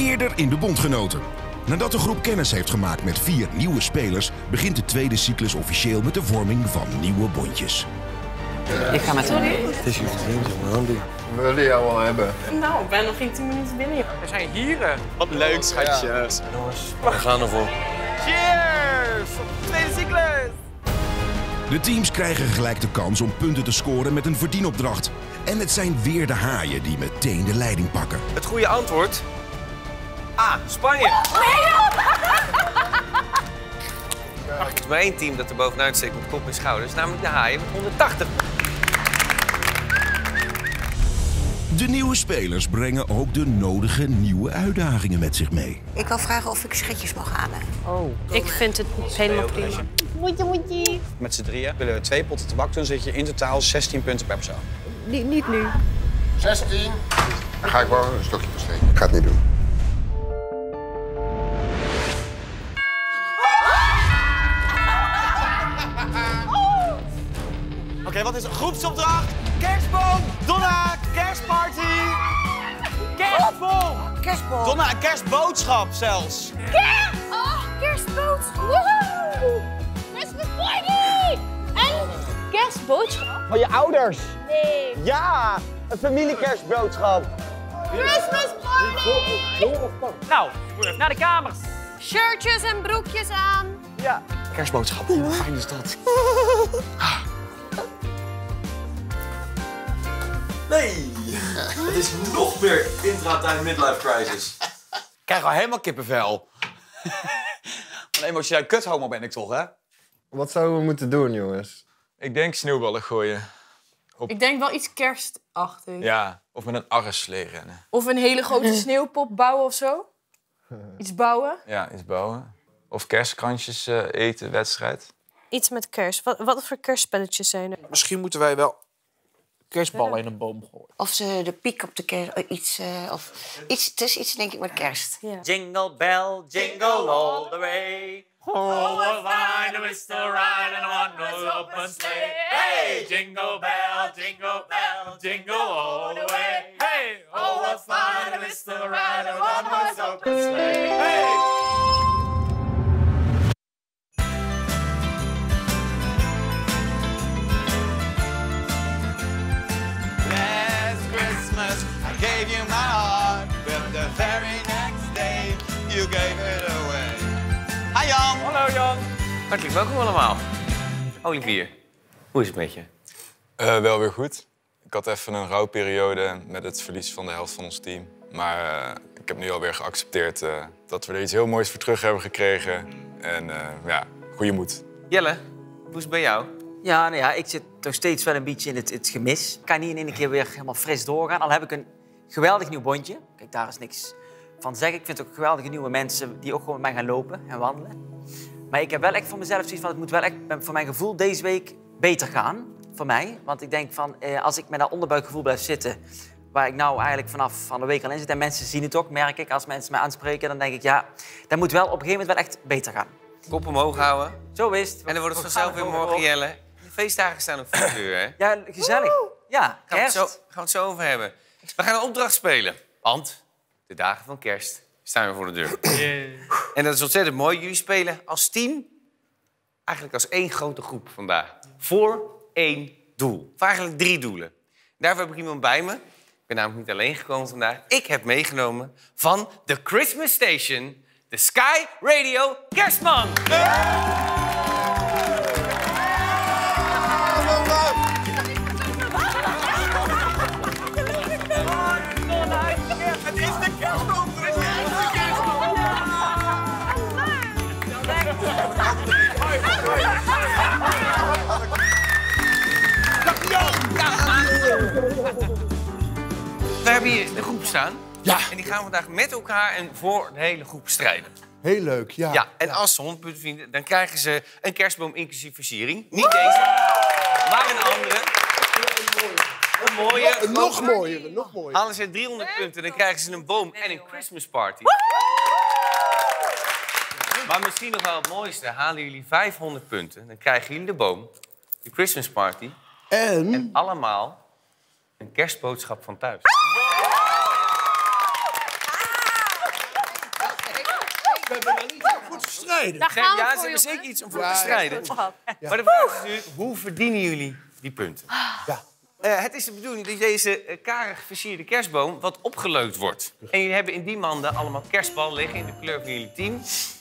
Eerder in de bondgenoten. Nadat de groep kennis heeft gemaakt met vier nieuwe spelers, begint de tweede cyclus officieel met de vorming van nieuwe bondjes. Ik ga met hem. Het is iets. We willen jou wel hebben. Nou, ik ben nog geen 10 minuten binnen. Er zijn hieren. Wat leuk, schatjes. Jongens, we gaan ervoor. Cheers! Tweede cyclus! De teams krijgen gelijk de kans om punten te scoren met een verdienopdracht. En het zijn weer de haaien die meteen de leiding pakken. Het goede antwoord? A. Spanje. Er is maar één team dat er bovenuit steekt met kop en schouders, namelijk de haaien met 180. De nieuwe spelers brengen ook de nodige nieuwe uitdagingen met zich mee. Ik wil vragen of ik schetjes mag halen. Ik vind het helemaal prima. Moetje, moetje. Met z'n drieën willen we twee potten tabak doen, zit je in totaal 16 punten per persoon. Niet, niet nu. 16. Dan ga ik wel een stokje versteken. Ik ga het niet doen. Oké, wat is een groepsopdracht? Kerstboom! Donna, kerstparty! Kerstboom! Kerstboom. Donna, een kerstboodschap zelfs. Kerst! Oh, kerstboodschap! Woehoe! Christmas party! En kerstboodschap? Van je ouders. Nee. Ja, een familiekerstboodschap. Christmas party! Nou, naar de kamers. Shirtjes en broekjes aan. Ja. Kerstboodschap, hoe fijn is dat? Nee! Het is nog meer intratuin midlife crisis. Ik krijg al helemaal kippenvel. Een emotioneel kuthomo ben ik toch, hè? Wat zouden we moeten doen, jongens? Ik denk sneeuwballen gooien. Ik denk wel iets kerstachtig. Ja, of met een arreslee rennen. Of een hele grote sneeuwpop bouwen of zo. Iets bouwen. Ja, iets bouwen. Of kerstkrantjes eh, eten, wedstrijd. Iets met kerst. Wat, wat voor kerstspelletjes zijn er? Misschien moeten wij wel kerstballen in een boom gooien. Of ze de piek op de kerst... eh, Iets, eh, of iets, het is iets denk ik met kerst. Jingle bell, jingle all the way. Oh, what fun it is to ride in open sleigh. Hey, jingle bell, jingle bell, jingle all the way. Hey, oh, what fun it is to ride in open sleigh. Hey. Hartelijk welkom allemaal. Olivier, hoe is het met je? Eh, wel weer goed. Ik had even een rouwperiode met het verlies van de helft van ons team. Maar eh, ik heb nu alweer geaccepteerd eh, dat we er iets heel moois voor terug hebben gekregen. En eh, ja, goede moed. Jelle, hoe is het bij jou? Ja, nou ja, ik zit nog steeds wel een beetje in het, het gemis. Ik kan niet in één keer weer helemaal fris doorgaan. Al heb ik een geweldig nieuw bondje. Kijk, daar is niks van zeggen. Ik vind ook geweldige nieuwe mensen die ook gewoon met mij gaan lopen en wandelen. Maar ik heb wel echt voor mezelf zoiets van... het moet wel echt voor mijn gevoel deze week beter gaan. Voor mij. Want ik denk van, eh, als ik met dat onderbuikgevoel blijf zitten... waar ik nou eigenlijk vanaf van de week al in zit... en mensen zien het ook, merk ik. Als mensen mij aanspreken, dan denk ik... ja, dat moet wel op een gegeven moment wel echt beter gaan. Kop omhoog houden. Zo is het. En dan wordt het We vanzelf weer er morgen, op. Jelle. De feestdagen staan ook voor de deur, hè? Ja, gezellig. Ja, Gaan we, het kerst. zo, gaan we het zo over hebben. We gaan een opdracht spelen. Want de dagen van kerst staan weer voor de deur. En dat is ontzettend mooi. Jullie spelen als team, eigenlijk als één grote groep vandaag. Voor één doel. Of eigenlijk drie doelen. Daarvoor heb ik iemand bij me. Ik ben namelijk niet alleen gekomen vandaag. Ik heb meegenomen van de Christmas Station... de Sky Radio Kerstman. We hebben hier de groep staan. Ja. En die gaan vandaag met elkaar en voor de hele groep strijden. Heel leuk, ja. Ja, en als ze 100 punten vinden, dan krijgen ze een kerstboom inclusief versiering. Niet deze, maar een andere. Een mooie. Nog, nog mooier, nog mooier. Halen ze 300 punten, dan krijgen ze een boom en een Christmas party. Maar misschien nog wel het mooiste. Halen jullie 500 punten, dan krijgen jullie de boom, de Christmas party... En? en allemaal een kerstboodschap van thuis. We hebben daar niet voor te strijden. Ja, ze hebben zeker iets om voor te strijden. Maar de vraag is nu, hoe verdienen jullie die punten? Ja. Eh, het is de bedoeling dat deze eh, karig versierde kerstboom wat opgeleukt wordt. En jullie hebben in die manden allemaal kerstballen liggen in de kleur van jullie team.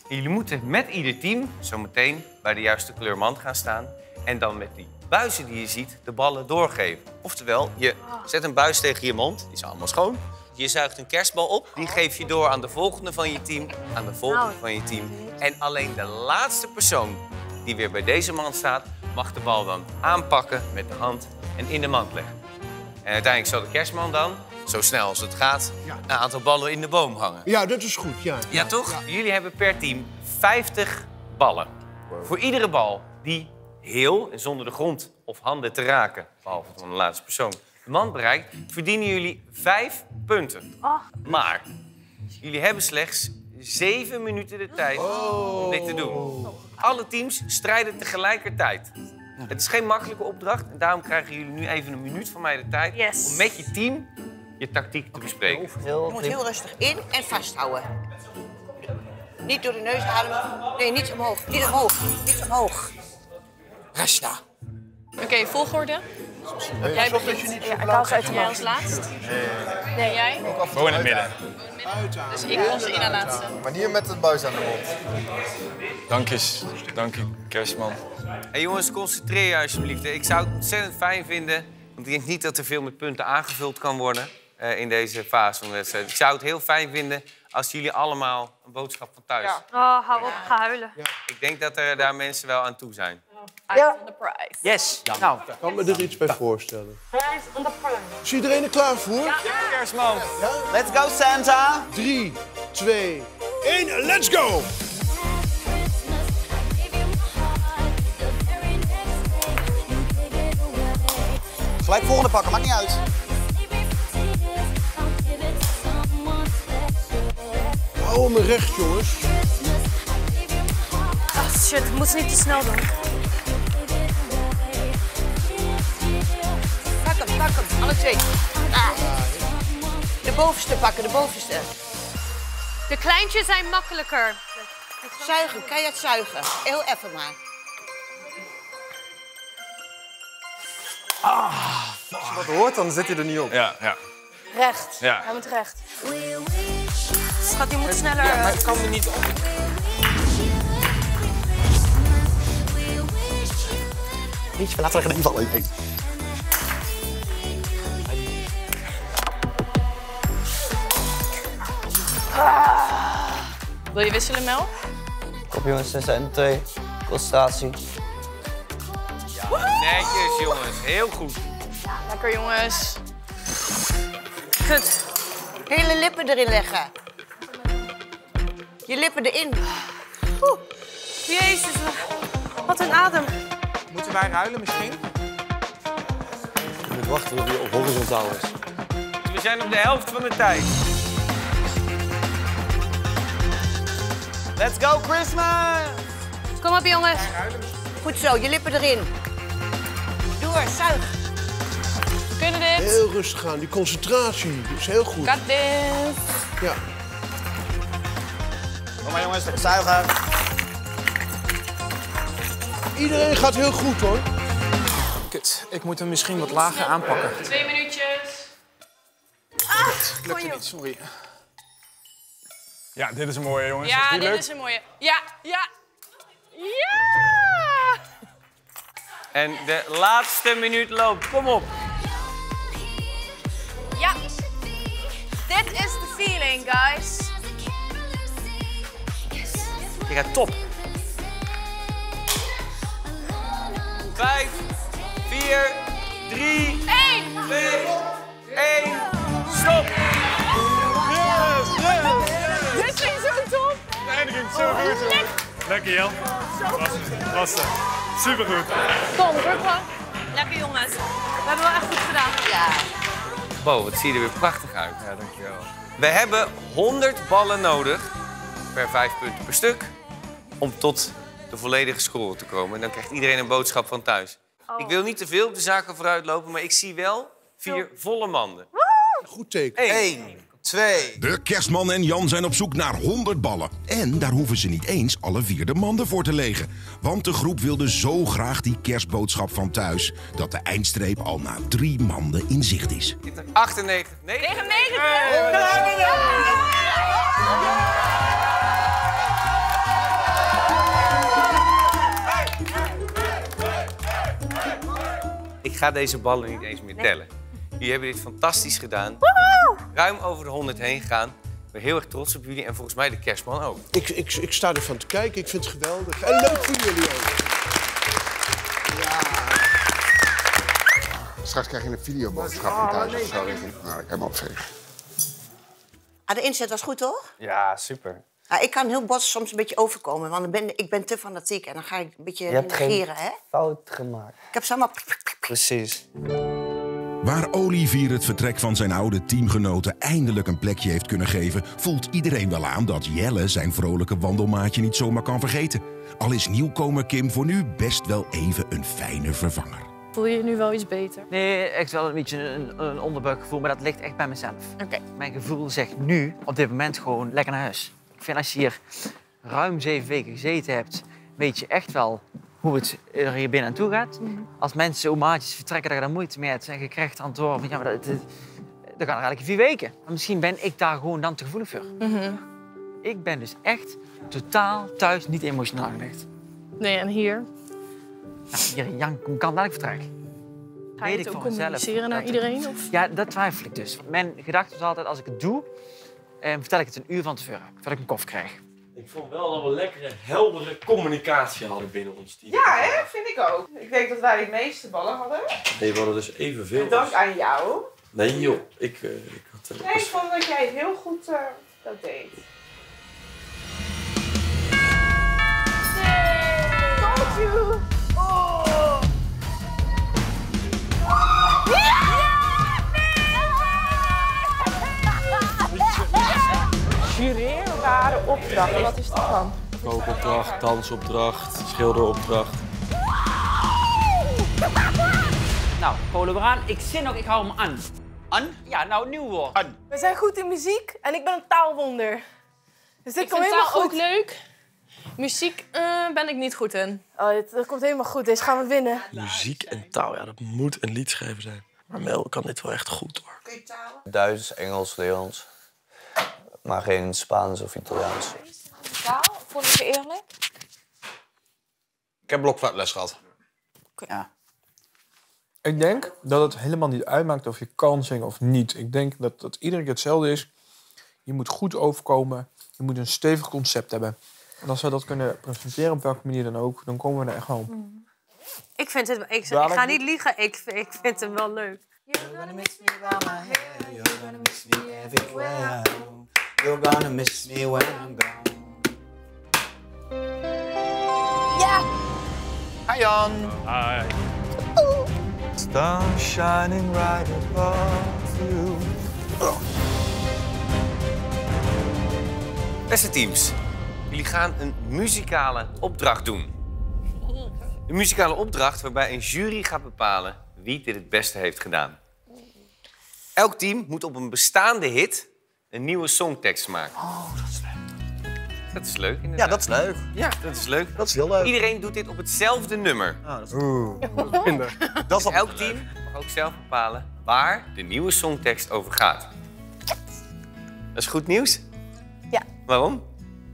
En jullie moeten met ieder team zometeen bij de juiste kleurmand gaan staan. En dan met die buizen die je ziet de ballen doorgeven. Oftewel, je zet een buis tegen je mond, die is allemaal schoon. Je zuigt een kerstbal op, die geef je door aan de volgende van je team, aan de volgende van je team. En alleen de laatste persoon die weer bij deze mand staat, mag de bal dan aanpakken met de hand en in de mand leggen. En uiteindelijk zal de kerstman dan, zo snel als het gaat, een aantal ballen in de boom hangen. Ja, dat is goed, ja. Ja, toch? Jullie hebben per team 50 ballen. Voor iedere bal die heel en zonder de grond of handen te raken, behalve van de laatste persoon, de man bereikt, verdienen jullie 5 punten. Maar jullie hebben slechts 7 minuten de tijd om dit te doen. Alle teams strijden tegelijkertijd. Het is geen makkelijke opdracht en daarom krijgen jullie nu even een minuut van mij de tijd Yes. om met je team je tactiek te bespreken. Je moet heel rustig in en vasthouden. Niet door de neus ademen. Nee, niet omhoog. Niet omhoog. Niet omhoog. Rashna. Oké, volgorde. Jij begint. Ja, ik haal ze uit de Jij als laatst. Nee, jij? Gewoon in het midden. Dus ik was de laatste. Maar niet met het buis aan de mond. Dank je, dank je kerstman. Hey jongens, concentreer je alsjeblieft. Ik zou het ontzettend fijn vinden, want ik denk niet dat er veel met punten aangevuld kan worden eh, in deze fase van de wedstrijd. Ik zou het heel fijn vinden als jullie allemaal een boodschap van thuis. Oh, hou op, ga huilen. Ik denk dat er daar mensen wel aan toe zijn. Ja. on the prize. Yes. Nou, Ik kan me er iets bij voorstellen. Is iedereen er klaar voor? Kerstman. Let's go, Santa. 3, 2, 1, let's go! Gelijk volgende pakken, maakt niet uit. Hou hem recht, jongens. Ah, shit, ik moet ze niet te snel doen. Hem. Alle twee. Ah. De bovenste pakken, de bovenste. De kleintjes zijn makkelijker. Zuigen, keihard zuigen. Heel even maar. Als je wat hoort, dan zit hij er niet op. Ja, ja. Recht. Ja. Hij moet recht. Schat, die moet sneller... eh, Ik kan er niet op. Niet, we laten er geen invallen. Hey. Wil je wisselen, Mel? Kom jongens, 6 en 2. Concentratie. Netjes jongens, heel goed. Lekker, jongens. Kut. Hele lippen erin leggen. Je lippen erin. Oeh. Jezus, wat een adem. Moeten wij ruilen misschien? Je moet wachten tot hij op horizontaal is. We zijn op de helft van de tijd. Let's go, Christmas! Kom op, jongens. Goed zo, je lippen erin. Door, zuig. We kunnen dit. Heel rustig aan, die concentratie. Is heel goed. Got this. Ja. Kom maar jongens, zuigen. Iedereen gaat heel goed, hoor. Kut, ik moet hem misschien wat lager aanpakken. Twee minuutjes. Lukt niet, sorry. Ja, dit is een mooie, jongens. Ja, dit lukt. is een mooie. Ja, ja. Ja! En de laatste minuut loopt. Kom op. Ja. Dit is the feeling, guys. je gaat top. Vijf, vier, drie, Eén. twee, één. Stop. Zo top. Nee, dat ging zo goed. Lekker, Jan. Klasse. Supergoed. Kom, drukken. Lekker, jongens. We hebben wel echt goed gedaan. Ja. Bo, wat zie je er weer prachtig uit. Ja, dankjewel. We hebben 100 ballen nodig, per 5 punten per stuk, om tot de volledige score te komen. En dan krijgt iedereen een boodschap van thuis. Ik wil niet te veel op de zaken vooruitlopen, maar ik zie wel vier volle manden. Goed teken. Eén, twee. De kerstman en Jan zijn op zoek naar 100 ballen. En daar hoeven ze niet eens alle vier de manden voor te legen. Want de groep wilde zo graag die kerstboodschap van thuis... dat de eindstreep al na drie manden in zicht is. 98, 99. 99! Ik ga deze ballen niet eens meer tellen. Jullie hebben dit fantastisch gedaan. Ruim over de 100 heen gegaan. Ik ben heel erg trots op jullie en volgens mij de kerstman ook. Ik, ik, ik sta ervan te kijken. Ik vind het geweldig. En leuk voor jullie ook. Straks krijg je een videoboodschap van thuis of zo. Nou, ik helemaal opvegen. Ah, de inzet was goed, toch? Ja, super. Ah, ik kan heel bos soms een beetje overkomen, want ik ben, ik ben te fanatiek en dan ga ik een beetje Je hebt geen negeren, hè? fout gemaakt. Ik heb ze allemaal... Precies. Waar Olivier het vertrek van zijn oude teamgenoten eindelijk een plekje heeft kunnen geven, voelt iedereen wel aan dat Jelle zijn vrolijke wandelmaatje niet zomaar kan vergeten. Al is nieuwkomer Kim voor nu best wel even een fijne vervanger. Voel je je nu wel iets beter? Nee, echt wel een beetje een, een onderbuikgevoel, maar dat ligt echt bij mezelf. Oké. Mijn gevoel zegt nu, op dit moment, gewoon lekker naar huis. Ik vind als je hier ruim zeven weken gezeten hebt, weet je echt wel hoe het er hier binnen aan toe gaat. Als mensen, omaatjes vertrekken, dat je daar moeite mee hebt en je krijgt het antwoord van ja, maar dat, dat, dat kan er eigenlijk vier weken. Maar misschien ben ik daar gewoon dan te gevoelig voor. Mhm. Ik ben dus echt totaal thuis niet emotioneel aangelegd. Nee, en hier? Nou, hier Jan kan dadelijk vertrekken. Ga je Weet het ik ook communiceren naar iedereen? Of? Ja, dat twijfel ik dus. Mijn gedachte was altijd, als ik het doe, eh, vertel ik het een uur van tevoren. Voordat ik mijn koffie krijg. Ik vond wel dat we lekkere, heldere communicatie hadden binnen ons team. Ja, hè? vind ik ook. Ik denk dat wij de meeste ballen hadden. Nee, we hadden dus evenveel. Met dank aan jou. Nee joh, ik, eh, ik had... eh, Nee, ik vond dat jij heel goed eh, dat deed. Is dat dan? Kookopdracht, dansopdracht, schilderopdracht. Nou, gaan. Ik zin nog, ik hou hem aan. An? Ja, nou, nieuw woord. An. We zijn goed in muziek en ik ben een taalwonder. Dus dit Ik komt vind helemaal taal goed. ook leuk. Muziek eh, ben ik niet goed in. Oh, dit, dat komt helemaal goed. Deze gaan we winnen. Muziek en taal, ja, dat moet een liedschrijver zijn. Maar Mel kan dit wel echt goed hoor. Duits, Engels, Nederlands. Maar geen Spaans of Italiaans. Taal, vond ik eerlijk. Ik heb blokfluitles gehad. Ja. Ik denk dat het helemaal niet uitmaakt of je kan zingen of niet. Ik denk dat dat iedere keer hetzelfde is. Je moet goed overkomen. Je moet een stevig concept hebben. En als we dat kunnen presenteren op welke manier dan ook, dan komen we er echt wel. Ik vind het... Ik, ga niet liegen. Ik, ik vind hem wel leuk. You're gonna miss me everywhere I go. You're gonna miss me when I'm gone. Ja! Hi Jan. Hi. Star shining right above you. Beste teams, jullie gaan een muzikale opdracht doen. Een muzikale opdracht waarbij een jury gaat bepalen wie dit het beste heeft gedaan. Elk team moet op een bestaande hit een nieuwe songtekst maken. Oh, dat is leuk. Dat is leuk, inderdaad. Ja, dat is leuk. Ja, dat is leuk. Dat is heel leuk. Iedereen doet dit op hetzelfde nummer. Ah, dat is... Dat is elk team mag ook zelf bepalen waar de nieuwe songtekst over gaat. Dat is goed nieuws? Ja. Waarom?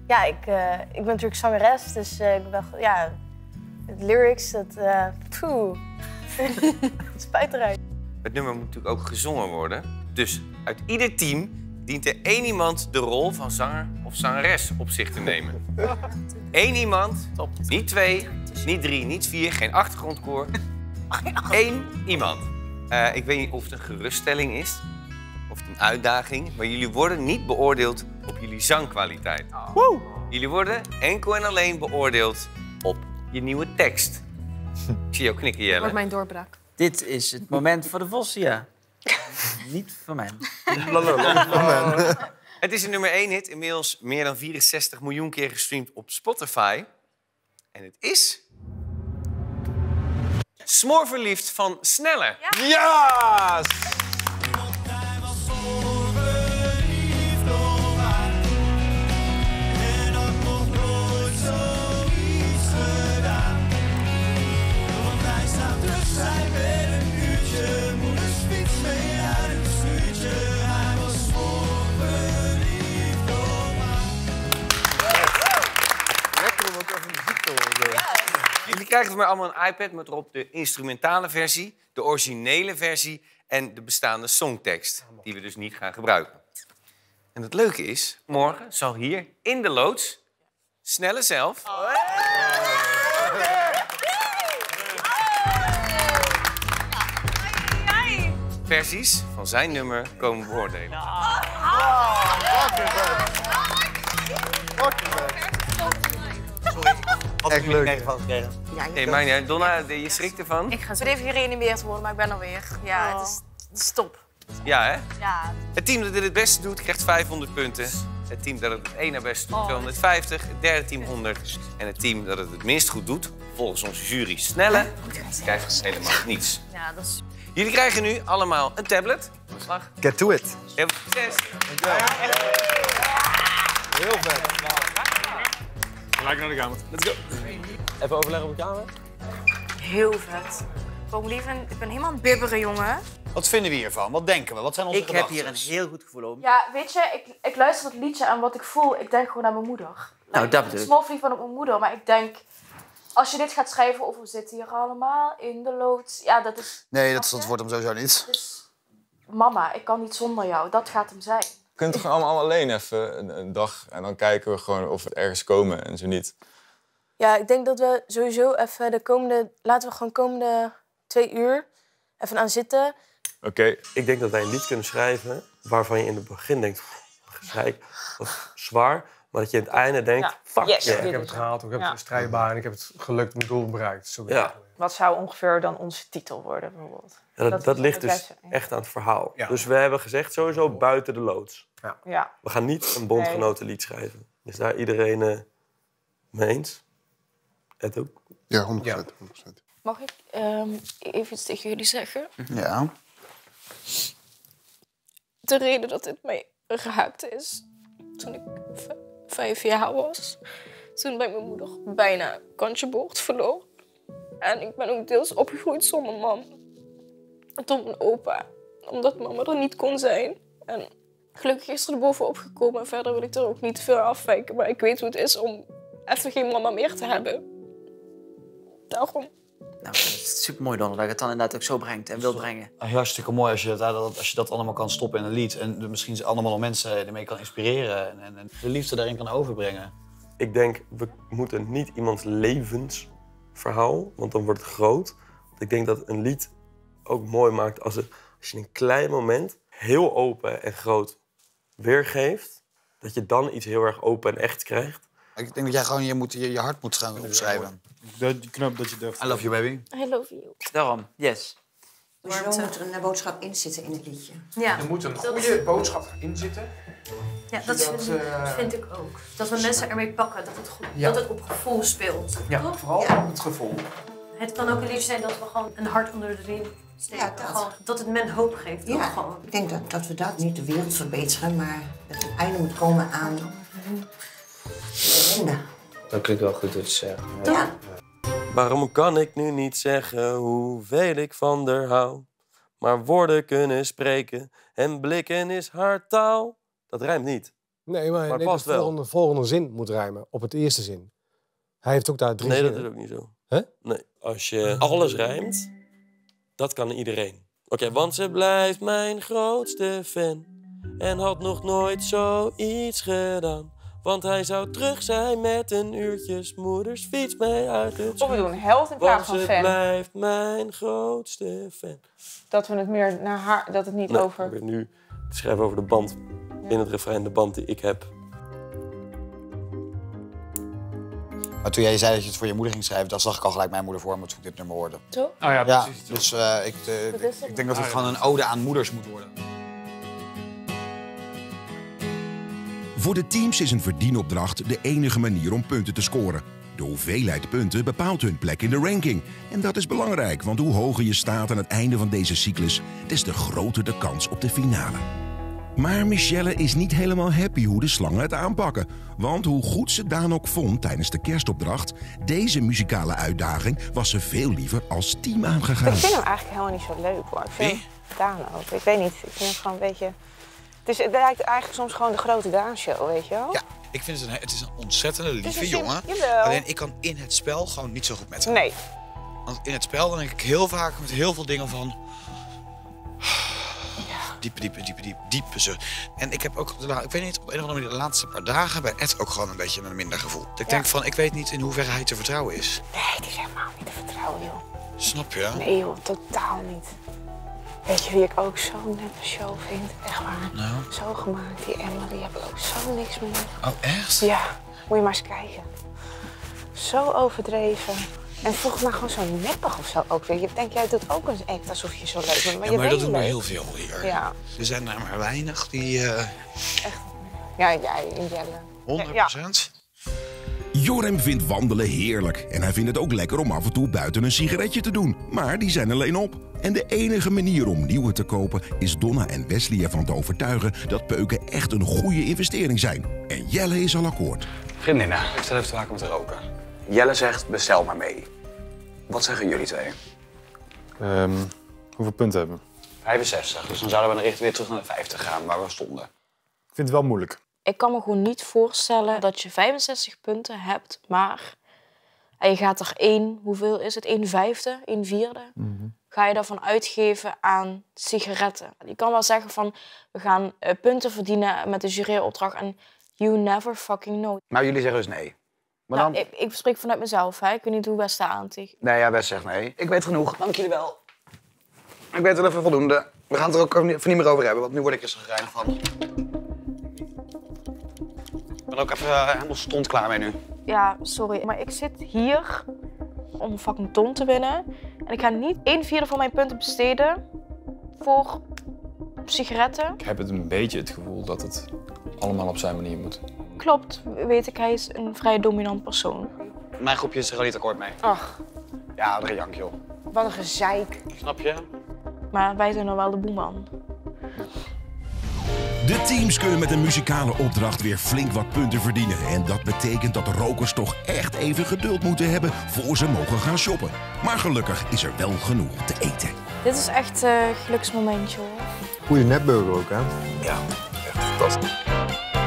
Ja, ik, eh, ik ben natuurlijk zangeres, dus eh, ik ben... Ja, het lyrics, dat... eh poeh. het spijt eruit. Het nummer moet natuurlijk ook gezongen worden. Dus uit ieder team dient er één iemand de rol van zanger of zangeres op zich te nemen. Eén iemand, niet twee, niet drie, niet vier, geen achtergrondkoor. Eén iemand. Eh, ik weet niet of het een geruststelling is of het een uitdaging, maar jullie worden niet beoordeeld op jullie zangkwaliteit. Jullie worden enkel en alleen beoordeeld op je nieuwe tekst. Ik zie jou knikken, Jelle. Wordt mijn doorbraak. Dit is het moment voor de Vossia. Niet voor mij. Het is een nummer 1 hit, inmiddels meer dan 64 miljoen keer gestreamd op Spotify. En het is... Smoorverliefd van Sneller. Ja! Krijgen we maar allemaal een iPad met erop de instrumentale versie, de originele versie en de bestaande songtekst, die we dus niet gaan gebruiken. En het leuke is, morgen zal hier in de loods Snelle zelf. Versies van zijn nummer komen beoordelen. Echt leuk. van gekregen. Hey, maar ja, Donna, je schrikt ervan? Ik ga zo even gereanimeerd worden, maar ik ben er weer. Ja, het is, het is top. Ja, hè? Ja, Het team dat dit het beste doet, krijgt 500 punten. Het team dat het het één na beste doet, Oh. 250. Het derde team 100. En het team dat het het minst goed doet, volgens onze jury Snelle, krijgt helemaal niets. ja dat is... Jullie krijgen nu allemaal een tablet. Slag. Get to it. Heel veel succes. Heel vet. Gelijk naar de kamer. Let's go. Even overleggen op de kamer. Heel vet. Kom lieven, ik ben helemaal een bibberen, jongen. Wat vinden we hiervan? Wat denken we? Wat zijn onze Ik heb gedachten? hier een heel goed gevoel over. Ja, weet je, ik, ik luister het liedje en wat ik voel, ik denk gewoon aan mijn moeder. Nou, dat Ik bedoel ik. smol van op mijn moeder, maar ik denk... Als je dit gaat schrijven over we zitten hier allemaal in de loods... Ja, dat is... Nee, dat, dat wordt hem sowieso niet. Mama, ik kan niet zonder jou. Dat gaat hem zijn. We kunnen toch gewoon allemaal alleen even een, een dag en dan kijken we gewoon of we ergens komen en zo niet. Ja, ik denk dat we sowieso even de komende... Laten we gewoon komende twee uur even aan zitten. Oké, ik denk dat wij een lied kunnen schrijven waarvan je in het begin denkt, gezeik, is zwaar. Maar dat je in het einde denkt, Ja. fuck Yes, yeah. Ik heb het gehaald, ik heb Ja. het strijdbaar en ik heb het gelukt mijn doel bereikt. Zo Ja. Wat zou ongeveer dan onze titel worden, bijvoorbeeld? Ja, dat, dat, is ligt dus echt aan het verhaal. Ja. Dus we hebben gezegd sowieso buiten de loods. Ja. We gaan niet een bondgenotenlied schrijven. Is daar iedereen eh, mee eens? Het ook? Ja, 100%. 100%. Mag ik ehm, even iets tegen jullie zeggen? Ja. De reden dat dit mij geraakt is, toen ik vijf jaar was, toen ben ik mijn moeder bijna kantje boord verloor. En ik ben ook deels opgegroeid zonder mam. Tot mijn opa, omdat mama er niet kon zijn. En gelukkig is er bovenop gekomen. En verder wil ik er ook niet veel afwijken. Maar ik weet hoe het is om even geen mama meer te hebben. Daarom. Nou, super mooi, Donald, dat je het dan inderdaad ook zo brengt en wil brengen. Hartstikke mooi als je, dat, als je dat allemaal kan stoppen in een lied. En misschien allemaal nog mensen ermee kan inspireren. En, en, en de liefde daarin kan overbrengen. Ik denk, we moeten niet iemands levensverhaal, want dan wordt het groot. Want ik denk dat een lied ook mooi maakt als, het, als je een klein moment heel open en groot weergeeft. Dat je dan iets heel erg open en echt krijgt. Ik denk dat jij gewoon je, moet, je, je hart moet gaan opschrijven. Dat, knap dat je durft. I love you, baby. I love you. Daarom, yes. Hoezo moet er een boodschap in zitten in het liedje? Ja. Er moet een goede boodschap in zitten. Ja, dat, vind, eh, vind ik ook. Dat we mensen ermee pakken, dat het, goed, Ja. dat het op gevoel speelt. Ja, Toch? vooral op het gevoel. Het kan ook een liedje zijn dat we gewoon een hart onder de riem steken. Ja, dat. Gewoon, dat het men hoop geeft. toch? Ja, Gewoon. ik denk dat, dat we dat niet de wereld verbeteren, maar dat er een einde moet komen aan Dat klinkt wel goed wat je zegt. Ja. Waarom kan ik nu niet zeggen hoeveel ik van haar hou? Maar woorden kunnen spreken en blikken is haar taal. Dat rijmt niet. Nee, maar, Maar nee, past de wel. volgende, volgende zin moet rijmen op het eerste zin. Hij heeft ook daar drie Nee, dat is ook niet zo. Hè? Nee, als je alles rijmt, dat kan iedereen. Oké, want ze blijft mijn grootste fan. En had nog nooit zoiets gedaan. Want hij zou terug zijn met een uurtjes moeders fiets mee uit het Of we doen held in plaats van fan. blijft mijn grootste fan. Dat we het meer naar haar, dat het niet Nee, over. ik ben nu te schrijven over de band. In het refrein, de band die ik heb. Maar toen jij zei dat je het voor je moeder ging schrijven, dan zag ik al gelijk mijn moeder voor me toen ik dit nummer hoorde. Zo? Oh ja, Ja, precies. dus eh, ik, eh, ik, denk dat het Ah, ja. gewoon een ode aan moeders moet worden. Voor de teams is een verdienopdracht de enige manier om punten te scoren. De hoeveelheid punten bepaalt hun plek in de ranking. En dat is belangrijk, want hoe hoger je staat aan het einde van deze cyclus, des te groter de kans op de finale. Maar Michelle is niet helemaal happy hoe de slangen het aanpakken. Want hoe goed ze Daan ook vond tijdens de kerstopdracht, deze muzikale uitdaging was ze veel liever als team aangegaan. Ik vind hem eigenlijk helemaal niet zo leuk hoor. Ik vind Daan ook. Ik weet niet. Ik vind hem gewoon een beetje. Het, is, het lijkt eigenlijk soms gewoon de grote Daan-show, weet je wel? Ja, Ik vind het een, het is een ontzettende lieve een jongen. Jawel. Alleen ik kan in het spel gewoon niet zo goed met hem. Nee. Want in het spel dan denk ik heel vaak met heel veel dingen van... Diepe, diepe, diepe, diepe, diepe zucht. En ik heb ook, ik weet niet, op een of andere manier de laatste paar dagen bij Ed ook gewoon een beetje een minder gevoel. Dat ik Ja. denk van, ik weet niet in hoeverre hij te vertrouwen is. Nee, die is helemaal niet te vertrouwen, joh. Snap je? Nee, joh, totaal niet. Weet je wie ik ook zo neppe show vind? Echt waar. Nou? Zo gemaakt, die Emma, die hebben ook zo niks meer. Oh, echt? Ja, moet je maar eens kijken. Zo overdreven. En volgens mij gewoon zo neppig of zo ook weer. Je denkt, jij doet ook een act alsof je zo leuk bent. Maar, ja, je maar dat doen leuk. heel veel hier. Ja, Er zijn er maar weinig die... eh ja jij Jelle. 100 Ja. Jorem vindt wandelen heerlijk en hij vindt het ook lekker om af en toe buiten een sigaretje te doen. Maar die zijn alleen op. En de enige manier om nieuwe te kopen is Donna en Wesley ervan te overtuigen dat peuken echt een goede investering zijn. En Jelle is al akkoord. Vriendinnen, ik stel even te maken om te roken. Jelle zegt, bestel maar mee. Wat zeggen jullie twee? Ehm, hoeveel punten hebben we? 65, dus dan zouden we dan echt weer terug naar de 50 gaan, waar we stonden. Ik vind het wel moeilijk. Ik kan me gewoon niet voorstellen dat je 65 punten hebt, maar en je gaat er één, hoeveel is het? 1 vijfde, 1 vierde? Ga je daarvan uitgeven aan sigaretten? Je kan wel zeggen van, we gaan eh, punten verdienen met de juryopdracht en you never fucking know. Maar jullie zeggen dus nee. Maar Nou, dan... ik, ik spreek vanuit mezelf, hè. ik weet niet hoe West aan tegen. Nee, ja, West zegt nee. Ik weet genoeg, dank jullie wel. Ik weet wel even voldoende. We gaan het er ook even niet meer over hebben, want nu word ik er zo van. Ik ben ook even eh, helemaal stond klaar mee nu. Ja, sorry, maar ik zit hier om een fucking ton te winnen. En ik ga niet 1 vierde van mijn punten besteden voor sigaretten. Ik heb het een beetje het gevoel dat het allemaal op zijn manier moet. Klopt, weet ik, hij is een vrij dominant persoon. Mijn groepje is er al niet akkoord mee. Ach, Ja, er jank, joh. wat een gezeik. Snap je? Maar wij zijn dan wel de boeman. De teams kunnen met een muzikale opdracht weer flink wat punten verdienen. En dat betekent dat de rokers toch echt even geduld moeten hebben voor ze mogen gaan shoppen. Maar gelukkig is er wel genoeg te eten. Dit is echt een geluksmomentje hoor. Goede netburger ook, hè? Ja, echt fantastisch.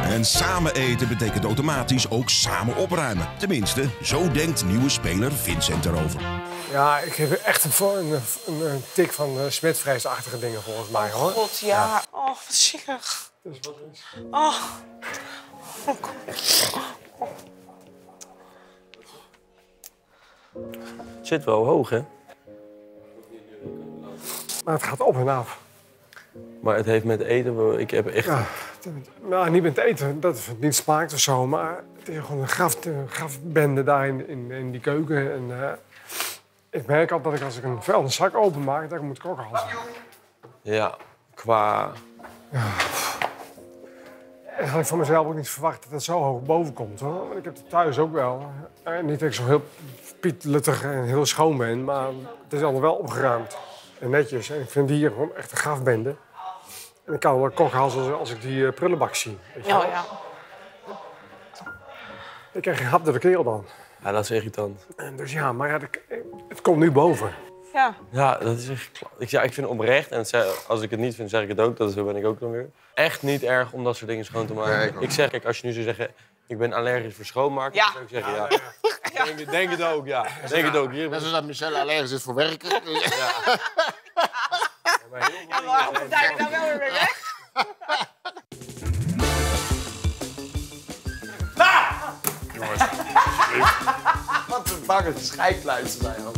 En samen eten betekent automatisch ook samen opruimen. Tenminste, zo denkt nieuwe speler Vincent erover. Ja, ik heb echt een, een, een, een tik van uh, smetvreesachtige dingen volgens mij, hoor. God, ja. Oh, wat zielig. Oh. Oh, Het zit wel hoog, hè? Maar het gaat op en af. Maar het heeft met eten... Ik heb echt... Ja, nou, niet met eten, dat het niet smaakt of zo, maar het is gewoon een graf, grafbende daar in, in, in die keuken. En, eh, ik merk al dat ik als ik een vuilnis zak openmaak, dat ik moet kokhalzen. Ja, qua... En had ik van mezelf ook niet verwacht dat het zo hoog boven komt. Hoor. Want ik heb het thuis ook wel. En niet dat ik zo heel pietluttig en heel schoon ben, maar het is allemaal wel opgeruimd. En netjes. En ik vind hier gewoon echt een grafbende. En ik kan wel kokhalzen als, als ik die eh, prullenbak zie. Weet je Oh ja. Ik krijg geen hap door de keel dan. Ja, dat is irritant. En dus ja, maar ja, het komt nu boven. Ja. Ja, dat is echt... Ik, ja, ik vind het oprecht, en als ik het niet vind, zeg ik het ook. Dat is, zo ben ik ook dan weer. Echt niet erg om dat soort dingen schoon te maken. ik, zeg, kijk, als je nu zou zeggen, ik ben allergisch voor schoonmaken, Ja. dan zou ik zeggen, ja. Denk, denk het ook, ja. Denk het ook. Hier, Net zoals dat Michelle allergisch is voor werken. Ja, maar waarom duik ik dan wel weer weg? Jongens, Wat een bange scheidluister zijn ook.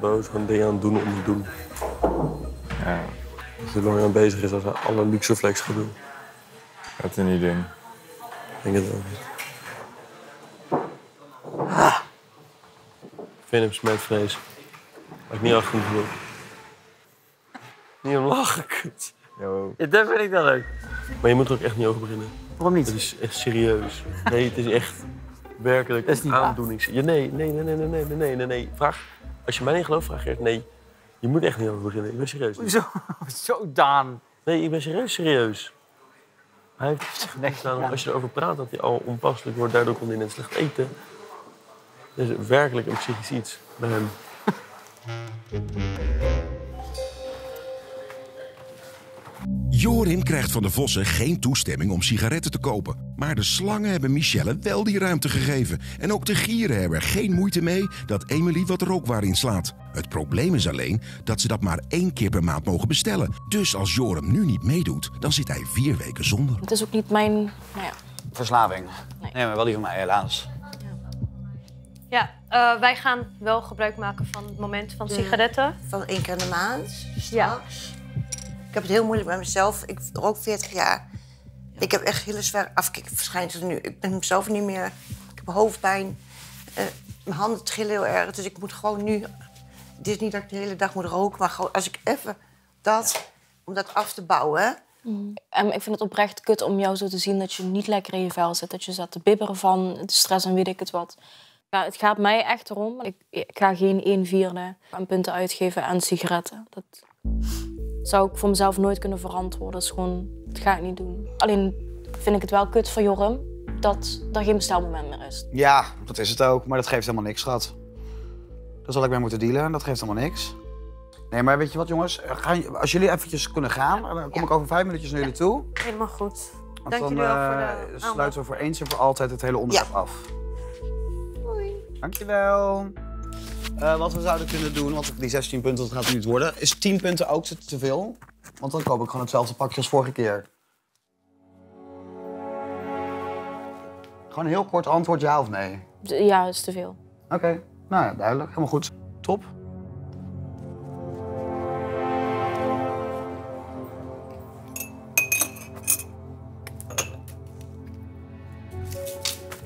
Bo is gewoon dingen aan het doen om te doen. Ja. Als hij langer aan bezig is als hij alle luxe flex gaat doen. Dat is een ding. Ik denk het ook niet. Venom smetvrees. Had ik niet achter moeten doen. Niet om lachen, kut. Ja, dat vind ik dan leuk. Maar je moet er ook echt niet over beginnen. Waarom niet? Het is echt serieus. Nee, het is echt werkelijk Dat is niet waar. aandoenings... Ja, nee, nee, nee, nee, nee, nee, nee, nee, nee. Vraag, als je mij niet gelooft, vraag je echt nee. Je moet echt niet over beginnen. Ik ben serieus. Zo, zo Daan. Nee, ik ben serieus serieus. Hij heeft gedaan, als je erover praat, dat hij al onpasselijk wordt. Daardoor kon hij net slecht eten. Is werkelijk een psychisch iets bij hem. Jorin krijgt van de Vossen geen toestemming om sigaretten te kopen. Maar de slangen hebben Michelle wel die ruimte gegeven. En ook de gieren hebben er geen moeite mee dat Emily wat rookwaar inslaat. Het probleem is alleen dat ze dat maar één keer per maand mogen bestellen. Dus als Joram nu niet meedoet, dan zit hij vier weken zonder. Het is ook niet mijn... Nou ja. Verslaving. Nee. maar wel die van mij, helaas. Ja, eh, wij gaan wel gebruik maken van het moment van De- sigaretten. Van één keer in de maand, straks. Ik heb het heel moeilijk met mezelf. Ik rook 40 jaar. Ik heb echt hele zware afkikverschijnselen nu. Ik ben mezelf niet meer... Ik heb hoofdpijn. Eh, mijn handen trillen heel erg. Dus ik moet gewoon nu... Het is niet dat ik de hele dag moet roken, maar gewoon als ik even dat... Om dat af te bouwen. En ik vind het oprecht kut om jou zo te zien dat je niet lekker in je vel zit. Dat je zat te bibberen van de stress en weet ik het wat. Ja, het gaat mij echt erom. Ik, ik ga geen 1 vierde aan punten uitgeven aan sigaretten. Dat zou ik voor mezelf nooit kunnen verantwoorden. Dat is gewoon, dat ga ik niet doen. Alleen vind ik het wel kut voor Joram dat er geen bestelmoment meer is. Ja, dat is het ook, maar dat geeft helemaal niks, schat. Daar zal ik mee moeten dealen en dat geeft helemaal niks. Nee, maar weet je wat, jongens? Ga, als jullie eventjes kunnen gaan, dan kom ik over vijf minuutjes naar jullie toe. Helemaal goed. Want Dank dan jullie wel voor de eh, aandacht. sluiten we voor eens en voor altijd het hele onderwerp af. Dankjewel. Eh, wat we zouden kunnen doen, want die 16 punten dat gaat het niet worden, is 10 punten ook te veel. Want dan koop ik gewoon hetzelfde pakje als vorige keer. Gewoon een heel kort antwoord, ja of nee. Ja, dat is te veel. Oké, nou ja, duidelijk. Helemaal goed. Top.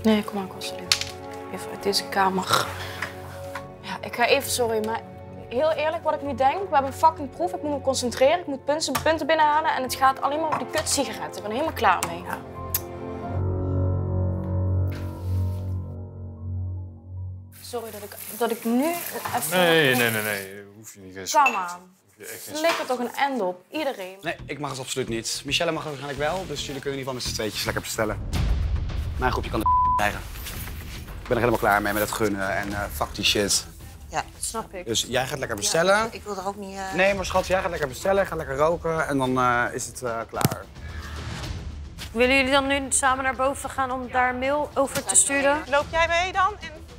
Nee, kom maar, Kostelie. Even uit deze kamer. Ja, ik ga even, sorry, maar heel eerlijk wat ik nu denk. We hebben een fucking proef, ik moet me concentreren, ik moet punten, punten binnenhalen en het gaat alleen maar over die kut sigaretten. Ik ben er helemaal klaar mee. Sorry dat ik, dat ik nu even... Nee, nee, nee, nee. Hoef je niet eens. Kom aan. Flikker toch een end op, iedereen. Nee, ik mag het absoluut niet. Michelle mag het waarschijnlijk wel, dus jullie kunnen in ieder geval met z'n tweetjes lekker bestellen. Mijn groepje kan de krijgen. Ik ben er helemaal klaar mee met het gunnen en eh fuck die shit. Ja, dat snap ik. Dus jij gaat lekker bestellen. Ja, ik wil er ook niet... eh, Nee, maar schat, jij gaat lekker bestellen, gaat lekker roken en dan eh, is het eh, klaar. Willen jullie dan nu samen naar boven gaan om daar een mail over te sturen? Loop jij mee dan?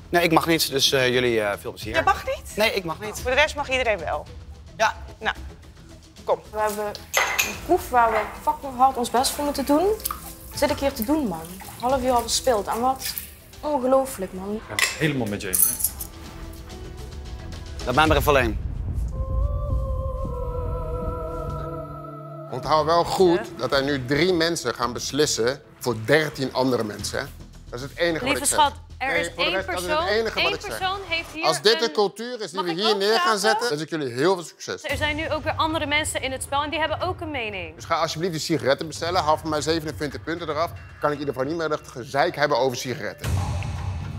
Nee, ik mag niet, dus eh, jullie eh, veel plezier. Jij mag niet? Nee, ik mag niet. Voor de rest mag iedereen wel. Ja. Nou, We hebben een proef waar we fucking hard ons best voor moeten doen. Zit ik hier te doen, man. Half uur al gespeeld. En wat ongelooflijk, man. Ja, helemaal met Jamie. Laat mij maar even alleen. Onthoud wel goed dat er nu drie mensen gaan beslissen voor 13 andere mensen. hè? Dat is het enige wat Lieve ik zeg. schat, er Nee, is de één rest, dat is persoon. het enige wat één ik zeg. persoon heeft hier Als dit de cultuur is die Mag we hier neer gaan zetten, wens ik jullie heel veel succes. Er zijn nu ook weer andere mensen in het spel en die hebben ook een mening. Dus ga alsjeblieft die sigaretten bestellen. Haal van mij 27 punten eraf. Kan ik in ieder geval niet meer dat gezeik hebben over sigaretten.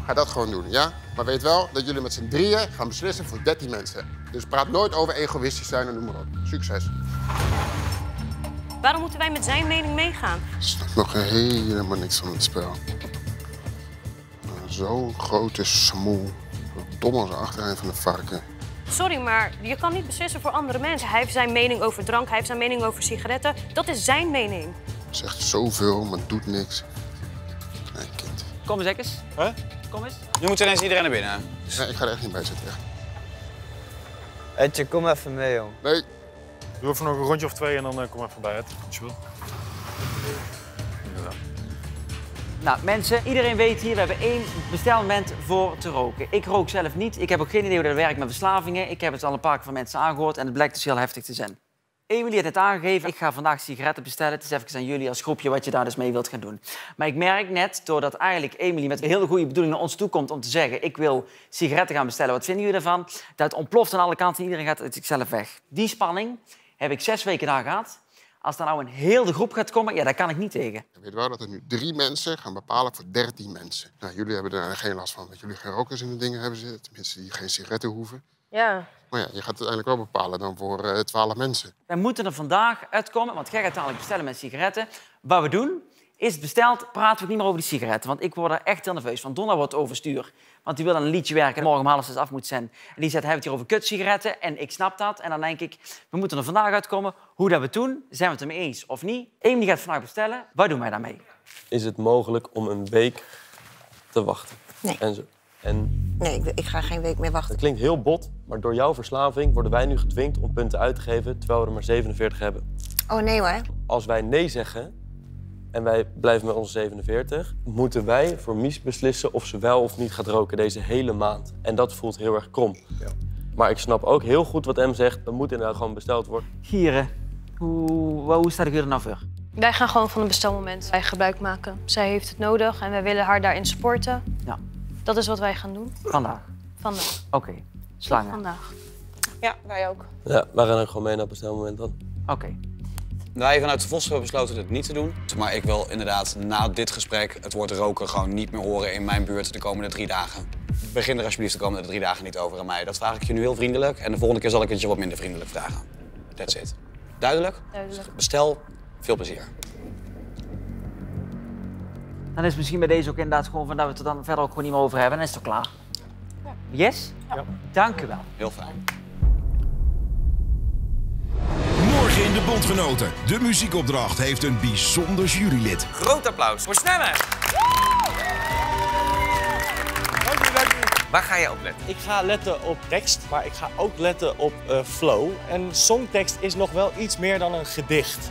Ga dat gewoon doen, ja? Maar weet wel dat jullie met z'n drieën gaan beslissen voor 13 mensen. Dus praat nooit over egoïstisch zijn en noem maar op. Succes. Waarom moeten wij met zijn mening meegaan? Nog helemaal niks van het spel. Zo'n grote smoel. Dom als een achtereind van de varken. Sorry, maar je kan niet beslissen voor andere mensen. Hij heeft zijn mening over drank, hij heeft zijn mening over sigaretten. Dat is zijn mening. Zegt zoveel, maar doet niks. Nee, kind. Kom eens, Ekkes. Huh? Kom eens. Nu moet ineens iedereen naar binnen. Nee, ik ga er echt niet bij zitten. Echt. Etje, kom even mee, joh. Nee. Doe even nog een rondje of twee en dan eh, kom even bij het. Als je wil. Nou, mensen, iedereen weet hier, we hebben één bestelmoment voor te roken. Ik rook zelf niet. Ik heb ook geen idee hoe dat werkt met verslavingen. Ik heb het al een paar keer van mensen aangehoord en het blijkt dus heel heftig te zijn. Emily heeft het aangegeven, ik ga vandaag sigaretten bestellen. Het is even aan jullie als groepje wat je daar dus mee wilt gaan doen. Maar ik merk net, doordat eigenlijk Emily met een hele goede bedoeling naar ons toe komt om te zeggen ik wil sigaretten gaan bestellen, wat vinden jullie ervan? Dat ontploft aan alle kanten en iedereen gaat uit zichzelf weg. Die spanning heb ik zes weken daar gehad. Als er nou een hele groep gaat komen, ja, daar kan ik niet tegen. Je weet wel dat er nu drie mensen gaan bepalen voor 13 mensen. Nou, jullie hebben er geen last van, want jullie geen rokers in de dingen hebben zitten. Tenminste, die geen sigaretten hoeven. Ja. Maar ja, je gaat uiteindelijk wel bepalen dan voor eh, twaalf mensen. Wij moeten er vandaag uitkomen, want jij gaat dadelijk bestellen met sigaretten. Wat we doen, is het besteld, praten we niet meer over die sigaretten. Want ik word er echt heel nerveus van. Donna wordt overstuur. Want die wil aan een liedje werken en morgen om half zes af moet zijn. En die zegt, hij heeft het hier over kutsigaretten. En ik snap dat. En dan denk ik, we moeten er vandaag uitkomen. Hoe dat we het doen, zijn we het ermee eens of niet? Amy die gaat vandaag bestellen. Wat doen wij daarmee? Is het mogelijk om een week te wachten? Nee. En, zo. En Nee, ik, ik ga geen week meer wachten. het klinkt heel bot, maar door jouw verslaving worden wij nu gedwingd om punten uit te geven, terwijl we er maar 47 hebben. Oh nee hoor. Als wij nee zeggen en wij blijven met onze 47, moeten wij voor Mies beslissen of ze wel of niet gaat roken deze hele maand. En dat voelt heel erg krom. Maar ik snap ook heel goed wat M zegt, er moet inderdaad gewoon besteld worden. Gieren, hoe, hoe staat ik er nou voor? Wij gaan gewoon van een bestelmoment wij gebruik maken. Zij heeft het nodig en wij willen haar daarin supporten. Ja. Dat is wat wij gaan doen. Vandaag. Vandaag. Oké, slangen. Vandaag. Ja, wij ook. Ja, wij gaan ook gewoon mee naar het bestelmoment dan. Oké. Wij vanuit de Vos hebben besloten het niet te doen. Maar ik wil inderdaad na dit gesprek het woord roken gewoon niet meer horen in mijn buurt de komende drie dagen. Begin er alsjeblieft de komende drie dagen niet over aan mij. Dat vraag ik je nu heel vriendelijk. En de volgende keer zal ik het je wat minder vriendelijk vragen. That's it. Duidelijk? Duidelijk. Bestel. Veel plezier. Dan is misschien bij deze ook inderdaad gewoon van dat we het er dan verder ook gewoon niet meer over hebben. Dan is het toch klaar? Yes? Ja. Dank u wel. Heel fijn. Morgen in de Bondgenoten. De muziekopdracht heeft een bijzonder jurylid. Groot applaus voor Snelle. Waar ga je op letten? Ik ga letten op tekst, maar ik ga ook letten op eh, flow. En songtekst is nog wel iets meer dan een gedicht.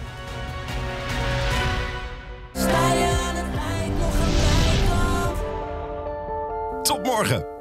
Tot morgen.